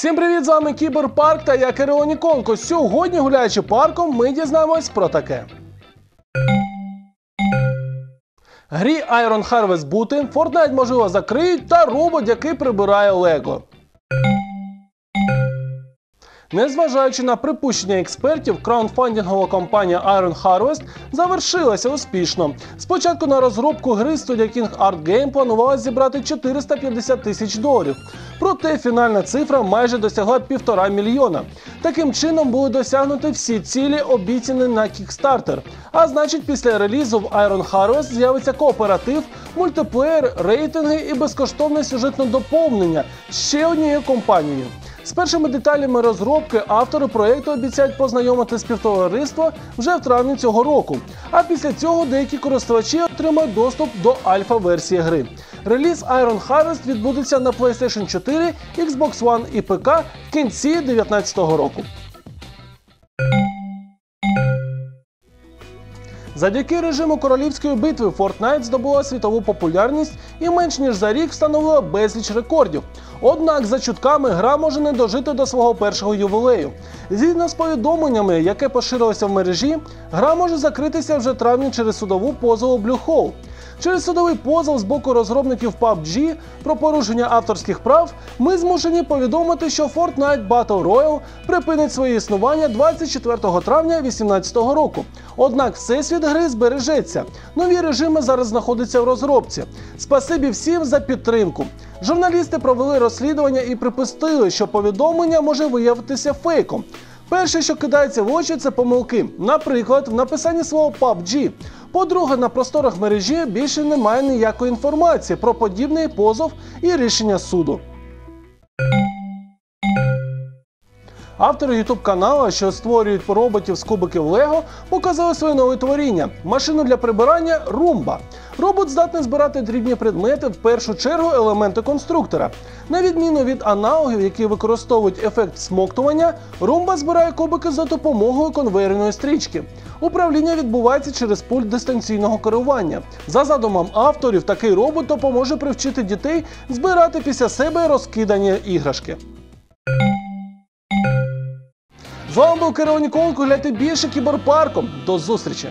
Всім привіт, з вами Кіберпарк та я Кирило Ніконко. Сьогодні, гуляючи парком, ми дізнаємось про таке. Грі Iron Harvest Booty Fortnite можливо закриють та робот, який прибирає Лего. Незважаючи на припущення експертів, краундфандингова компанія Iron Harvest завершилася успішно. Спочатку на розробку гри студія King Art Game планувала зібрати 450 тисяч доларів. Проте фінальна цифра майже досягла півтора мільйона. Таким чином були досягнуті всі цілі, обіцяні на Kickstarter. А значить, після релізу в Iron Harvest з'явиться кооператив, мультиплеєр, рейтинги і безкоштовне сюжетне доповнення ще однією компанією. З першими деталями розробки автори проєкту обіцяють познайомити співтовариство вже в травні цього року. А після цього деякі користувачі отримають доступ до альфа-версії гри. Реліз Iron Harvest відбудеться на PlayStation 4, Xbox One і ПК в кінці 2019 року. Завдяки режиму королівської битви Fortnite здобула світову популярність і менш ніж за рік встановила безліч рекордів. Однак, за чутками, гра може не дожити до свого першого ювілею. Згідно з повідомленнями, яке поширилося в мережі, гра може закритися вже травні через судову позову Blue Hole. Через судовий позов з боку розробників PUBG про порушення авторських прав ми змушені повідомити, що Fortnite Battle Royale припинить своє існування 24 травня 2018 року. Однак всесвіт гри збережеться. Нові режими зараз знаходяться в розробці. Спасибі всім за підтримку. Журналісти провели розслідування і припустили, що повідомлення може виявитися фейком. Перше, що кидається в очі, це помилки. Наприклад, в написанні свого PUBG. По-друге, на просторах мережі більше немає ніякої інформації про подібний позов і рішення суду. Автори youtube каналу, що створюють роботів з кубиків Лего, показали своє нове творіння машину для прибирання Румба. Робот здатний збирати дрібні предмети, в першу чергу елементи конструктора. На відміну від аналогів, які використовують ефект смоктування, Румба збирає кубики за допомогою конвейерної стрічки. Управління відбувається через пульт дистанційного керування. За задумом авторів, такий робот допоможе привчити дітей збирати після себе розкидані іграшки. З вами був Кирило Ніколко. Більше кіберпарком. До зустрічі!